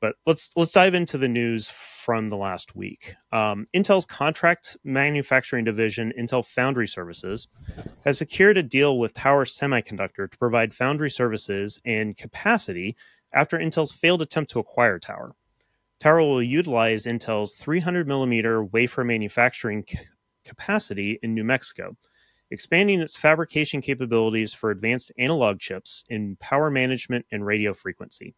But let's let's dive into the news from the last week. Um, Intel's contract manufacturing division, Intel Foundry Services, has secured a deal with Tower Semiconductor to provide foundry services and capacity after Intel's failed attempt to acquire Tower. Tower will utilize Intel's 300 millimeter wafer manufacturing c- capacity in New Mexico, expanding its fabrication capabilities for advanced analog chips in power management and radio frequency.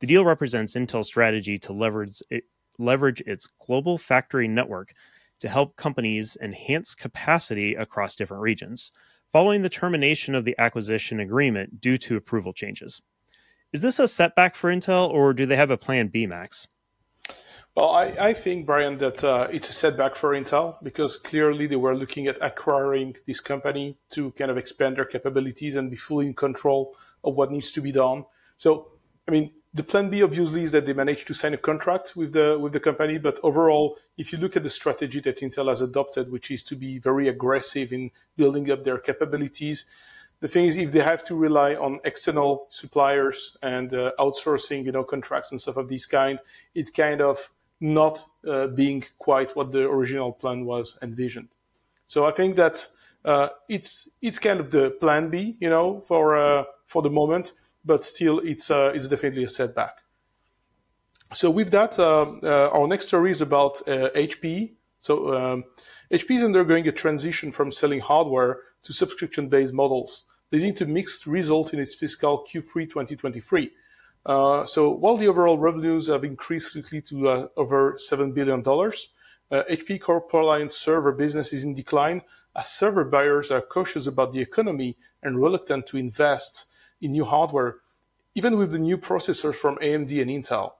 The deal represents Intel's strategy to leverage, it, leverage its global factory network to help companies enhance capacity across different regions, following the termination of the acquisition agreement due to approval changes. Is this a setback for Intel, or do they have a plan B, Max? Well, I, I think, Brian, that uh, it's a setback for Intel because clearly they were looking at acquiring this company to kind of expand their capabilities and be fully in control of what needs to be done. So, I mean, the plan B obviously is that they managed to sign a contract with the with the company, but overall, if you look at the strategy that Intel has adopted, which is to be very aggressive in building up their capabilities, the thing is, if they have to rely on external suppliers and uh, outsourcing, you know, contracts and stuff of this kind, it's kind of not uh, being quite what the original plan was envisioned. So I think that uh, it's it's kind of the plan B, you know, for uh, for the moment but still it's, uh, it's definitely a setback. So with that, uh, uh, our next story is about HP. So um, HP is undergoing a transition from selling hardware to subscription-based models, leading to mixed results in its fiscal Q3 2023. Uh, so while the overall revenues have increased slightly to uh, over $7 billion, uh, HP corporate server business is in decline as server buyers are cautious about the economy and reluctant to invest in new hardware, even with the new processors from AMD and Intel.